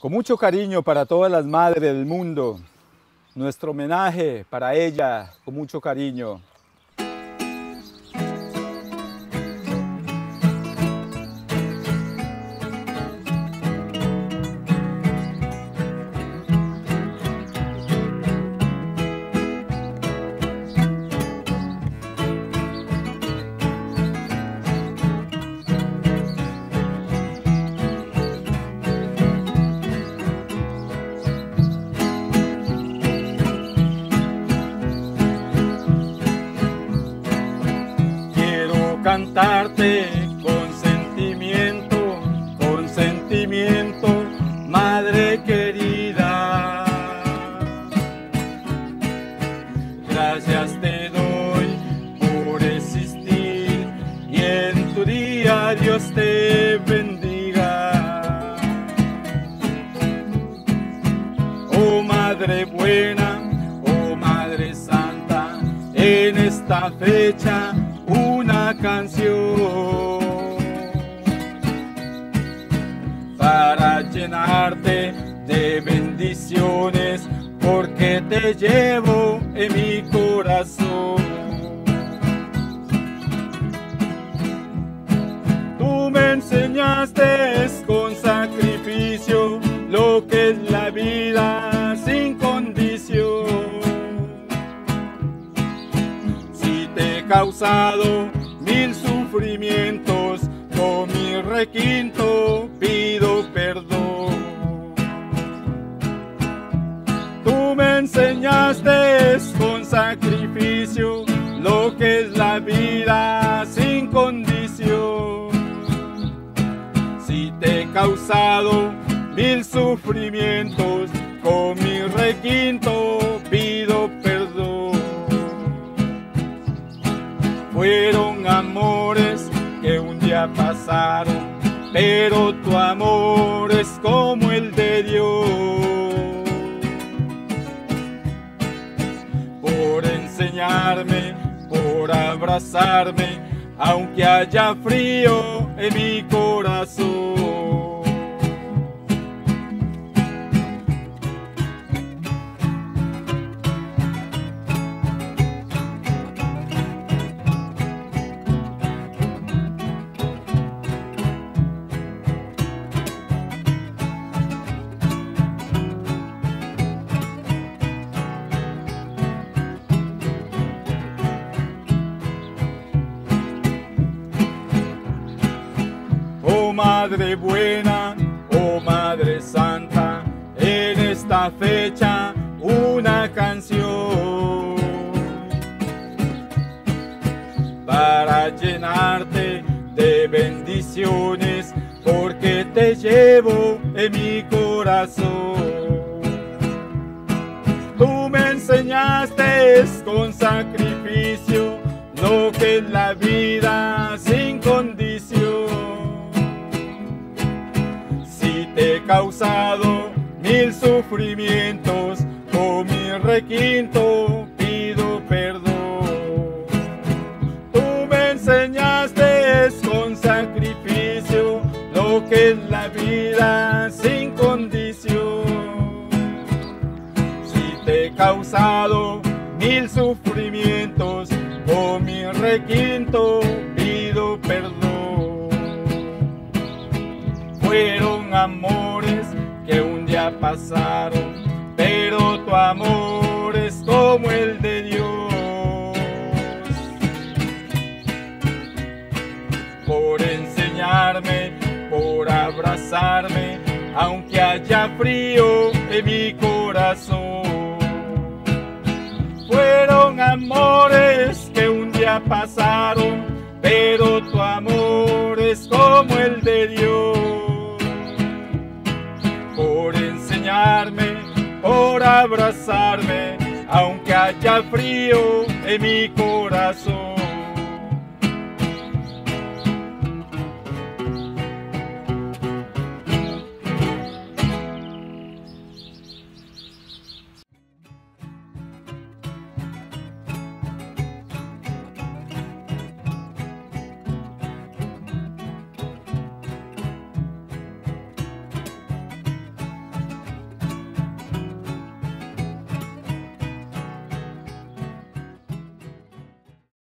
Con mucho cariño para todas las madres del mundo, nuestro homenaje para ella con mucho cariño. Cantarte con sentimiento, con sentimiento, madre querida. Gracias te doy por existir y en tu día Dios te bendiga. Oh Madre buena, oh Madre Santa, en esta fecha canción para llenarte de bendiciones porque te llevo en mi corazón. Tú me enseñaste con sacrificio lo que es la vida sin condición. Si te he causado mil sufrimientos, con mi requinto pido perdón. Tú me enseñaste con sacrificio lo que es la vida sin condición. Si te he causado mil sufrimientos, con mi requinto día pasaron, pero tu amor es como el de Dios. Por enseñarme, por abrazarme, aunque haya frío en mi corazón. Madre buena, oh Madre Santa, en esta fecha una canción para llenarte de bendiciones porque te llevo en mi corazón. Tú me enseñaste con sacrificio lo que es la vida sufrimientos, con mi requinto pido perdón. Tú me enseñaste con sacrificio lo que es la vida sin condición. Si te he causado mil sufrimientos, con mi requinto pido perdón. Fueron amores pasaron, pero tu amor es como el de Dios. Por enseñarme, por abrazarme, aunque haya frío en mi corazón. Fueron amores que un día pasaron, pero tu amor es como el de Dios. Por abrazarme, aunque haya frío en mi corazón.